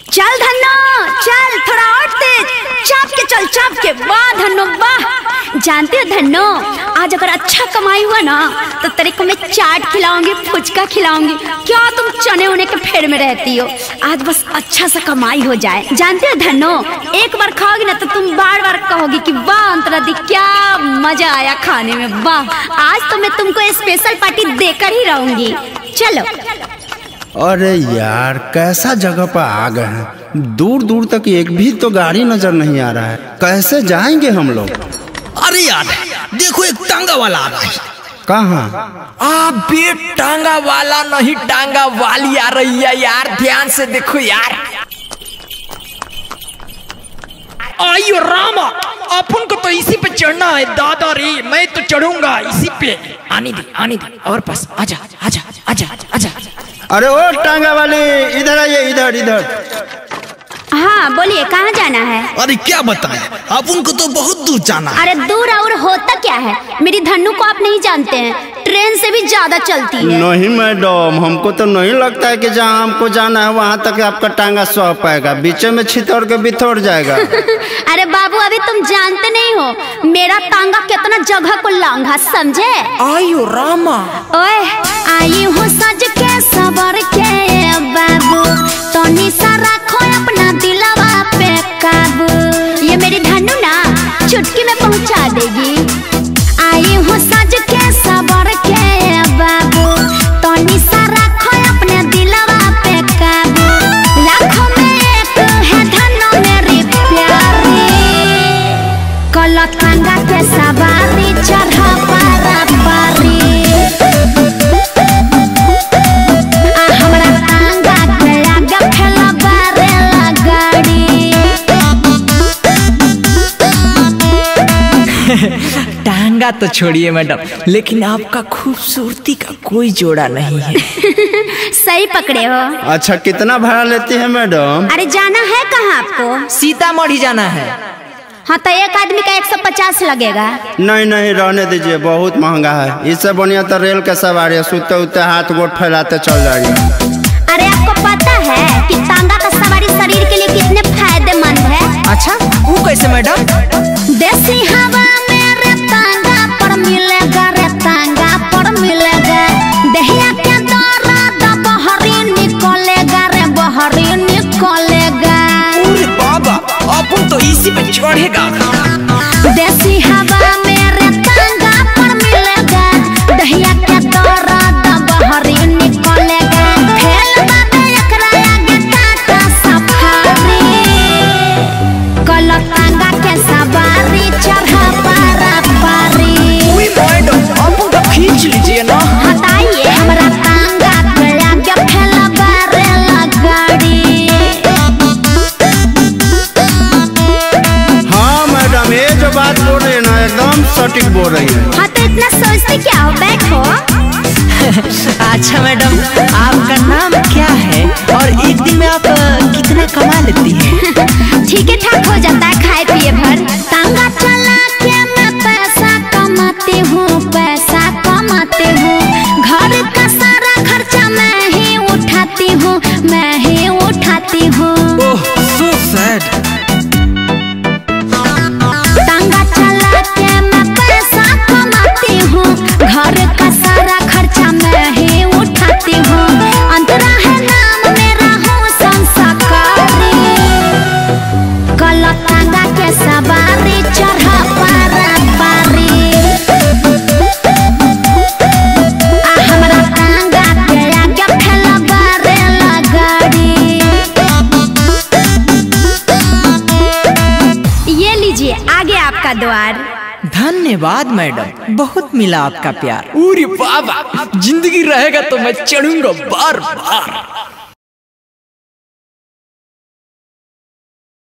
चल धन्नो, चल, थोड़ा और तेज। चाप के चल, चाप के। वाह धन्नो, वाह। जानते हो धन्नो, आज अगर अच्छा कमाई हुआ ना तो तेरे को मैं चाट खिलाऊँगी, फुचका खिलाऊँगी। क्या तुम चने उने के फेर में रहती हो? आज बस अच्छा सा कमाई हो जाए। जानते हो धन्नो, एक बार खाओगी ना तो तुम बार बार कहोगी कि वाह अंतरा दी क्या मज़ा आया खाने में। वाह। आज तो मैं तुमको स्पेशल पार्टी देकर ही रहूँगी। चलो। अरे यार कैसा जगह पर आ गए हैं? दूर दूर तक एक भी तो गाड़ी नज़र नहीं आ रहा है। कैसे जाएँगे हम लोग? अरे यार देखो एक टांगा वाला आ रहा है। कहाँ? आ बे टांगा वाला नहीं टांगा वाली आ रही है यार ध्यान से देखो यार। आयो रामा अपन को तो इसी पे चढ़ना है दादा रे मैं तो चढ़ूँगा इसी पे। आने दे आने दे और बस आजा आजा आजा आजा। अरे ओ टांगा वाले इधर आइए इधर इधर। हाँ बोलिए कहाँ जाना है? अरे क्या बताएँ? अपन को तो बहुत दूर जाना है। अरे दूर और होता क्या है? मेरी धन्नू को आप नहीं जानते हैं। ट्रेन से भी ज़्यादा चलती है। नहीं मैडम हमको तो नहीं लगता है कि जहाँ हमको जाना है वहाँ तक आपका टांगा सह पाएगा। बीचे में छितौर के बिथोड़ जाएगा। अरे बाबू अभी तुम जानते नहीं हो। मेरा टांगा कितना जगह को लांगा समझे? आयो रामा। ओए आई हूँ सज के सबर के बाबू। तो निशा रखो अपना दिलवा पे काबू। ये मेरी धनु ना चुटकी में पहुँचा देगी। आई हूँ सज के सबर के बाबू। तो निशा रखो अपने दिलवा पे काबू। लाखों में एक है धनु मेरी प्यारी। के सवारी चढ़ा पारा पारी। टांगा तो छोड़िए मैडम लेकिन आपका खूबसूरती का कोई जोड़ा नहीं है। सही पकड़े हो। अच्छा कितना भाड़ा लेती है मैडम? अरे जाना है कहाँ आपको? सीतामढ़ी जाना है। हाँ तो एक आदमी का 150 लगेगा। नहीं नहीं रहने दीजिए बहुत महँगा है। इससे बढ़िया तो रेल का सवारी है सुते उते हाथ गोट फैलाते चल जाइए। अरे आपको पता है कि तांगा का सवारी शरीर के लिए कितने फ़ायदेमंद है? अच्छा वो कैसे मैडम? देसी हवा इसी बात बोल रही है ना एकदम सटीक बोल रही है। हाँ तो इतना सोचते क्या हो? बैठो। अच्छा मैडम आपका नाम क्या है? और एक दिन में आप कितना कमा लेती हैं? ठीक है ठाक हो जाता है आपका द्वार धन्यवाद मैडम। बहुत मिला आपका प्यार। पूरी बाबा ज़िंदगी रहेगा तो मैं चढ़ूँगा बार बार